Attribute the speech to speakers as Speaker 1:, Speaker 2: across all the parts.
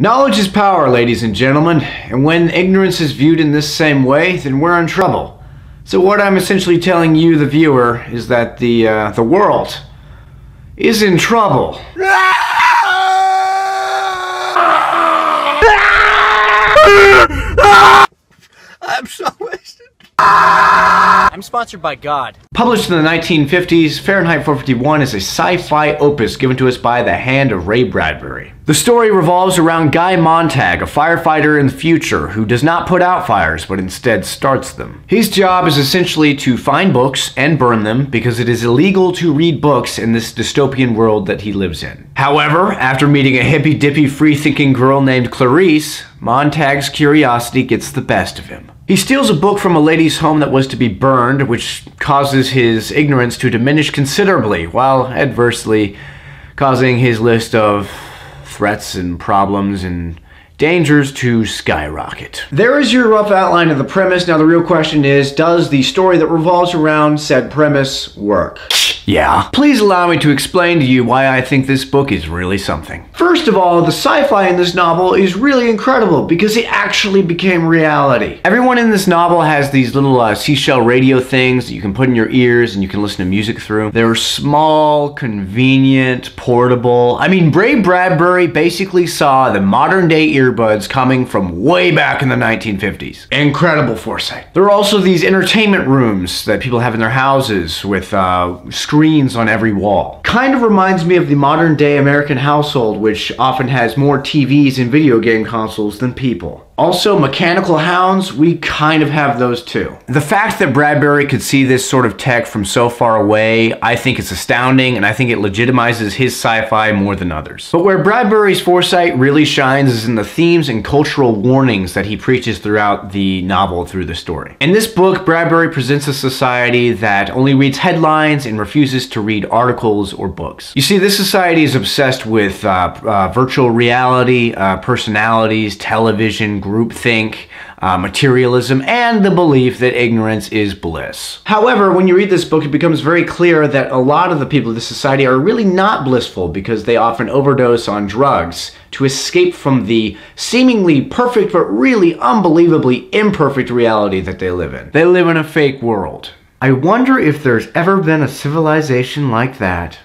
Speaker 1: Knowledge is power, ladies and gentlemen, and when ignorance is viewed in this same way, then we're in trouble. So what I'm essentially telling you, the viewer, is that the, uh, the world is in trouble.
Speaker 2: I'm so wasted.
Speaker 3: I'm sponsored by God.
Speaker 1: Published in the 1950s, Fahrenheit 451 is a sci-fi opus given to us by the hand of Ray Bradbury. The story revolves around Guy Montag, a firefighter in the future who does not put out fires but instead starts them. His job is essentially to find books and burn them because it is illegal to read books in this dystopian world that he lives in. However, after meeting a hippy-dippy free-thinking girl named Clarisse, Montag's curiosity gets the best of him. He steals a book from a lady's home that was to be burned, which causes his ignorance to diminish considerably, while adversely causing his list of threats and problems and dangers to skyrocket. There is your rough outline of the premise. Now the real question is, does the story that revolves around said premise work? Yeah. Please allow me to explain to you why I think this book is really something. First of all, the sci-fi in this novel is really incredible because it actually became reality. Everyone in this novel has these little uh, seashell radio things that you can put in your ears and you can listen to music through. They're small, convenient, portable. I mean, Ray Bradbury basically saw the modern day earbuds coming from way back in the 1950s. Incredible foresight. There are also these entertainment rooms that people have in their houses with uh, screens on every wall. Kind of reminds me of the modern day American household, which often has more TVs and video game consoles than people. Also, mechanical hounds, we kind of have those too. The fact that Bradbury could see this sort of tech from so far away, I think is astounding, and I think it legitimizes his sci-fi more than others. But where Bradbury's foresight really shines is in the themes and cultural warnings that he preaches throughout the novel through the story. In this book, Bradbury presents a society that only reads headlines and refuses to read articles or books. You see, this society is obsessed with uh, uh, virtual reality, uh, personalities, television, groupthink, uh, materialism, and the belief that ignorance is bliss. However, when you read this book, it becomes very clear that a lot of the people of this society are really not blissful because they often overdose on drugs to escape from the seemingly perfect but really unbelievably imperfect reality that they live in. They live in a fake world. I wonder if there's ever been a civilization like that.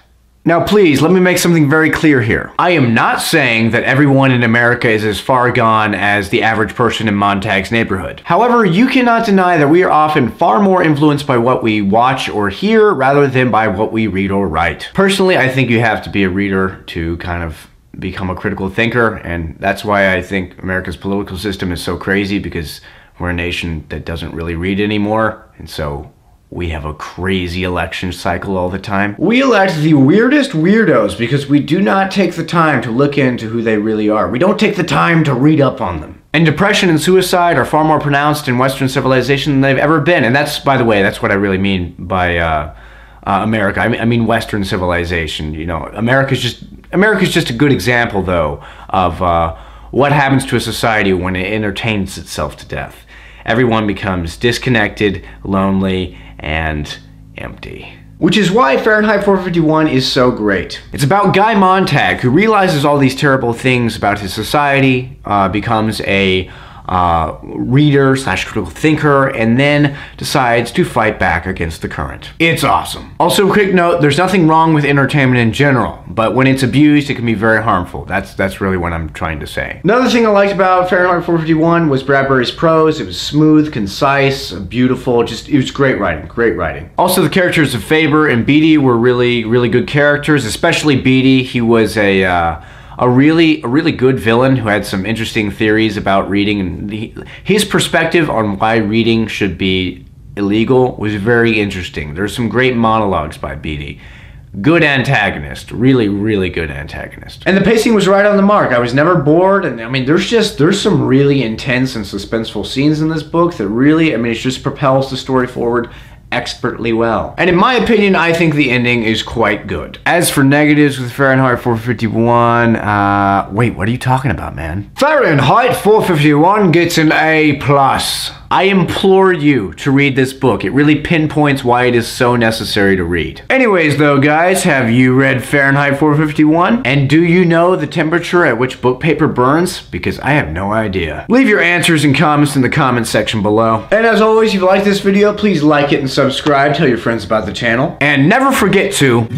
Speaker 1: Now please, let me make something very clear here. I am not saying that everyone in America is as far gone as the average person in Montag's neighborhood. However, you cannot deny that we are often far more influenced by what we watch or hear rather than by what we read or write. Personally, I think you have to be a reader to kind of become a critical thinker, and that's why I think America's political system is so crazy because we're a nation that doesn't really read anymore, and so we have a crazy election cycle all the time. We elect the weirdest weirdos because we do not take the time to look into who they really are. We don't take the time to read up on them. And depression and suicide are far more pronounced in Western civilization than they've ever been. And that's, by the way, that's what I really mean by uh, uh, America. I mean, I mean Western civilization. You know, America's just America's just a good example, though, of uh, what happens to a society when it entertains itself to death. Everyone becomes disconnected, lonely, and empty. Which is why Fahrenheit 451 is so great. It's about Guy Montag, who realizes all these terrible things about his society, uh, becomes a uh, reader slash critical thinker and then decides to fight back against the current. It's awesome. Also, quick note, there's nothing wrong with entertainment in general, but when it's abused, it can be very harmful. That's, that's really what I'm trying to say. Another thing I liked about Fahrenheit 451 was Bradbury's prose. It was smooth, concise, beautiful, just, it was great writing, great writing. Also, the characters of Faber and Beatty were really, really good characters, especially Beatty. He was a, uh, a really a really good villain who had some interesting theories about reading and his perspective on why reading should be illegal was very interesting. There's some great monologues by Beatty. Good antagonist, really, really good antagonist. And the pacing was right on the mark. I was never bored, and I mean, there's just, there's some really intense and suspenseful scenes in this book that really, I mean, it just propels the story forward expertly well. And in my opinion, I think the ending is quite good. As for negatives with Fahrenheit 451, uh, wait, what are you talking about, man? Fahrenheit 451 gets an A+. plus. I implore you to read this book. It really pinpoints why it is so necessary to read. Anyways, though, guys, have you read Fahrenheit 451? And do you know the temperature at which book paper burns? Because I have no idea. Leave your answers and comments in the comment section below. And as always, if you like this video, please like it and subscribe. Tell your friends about the channel. And never forget to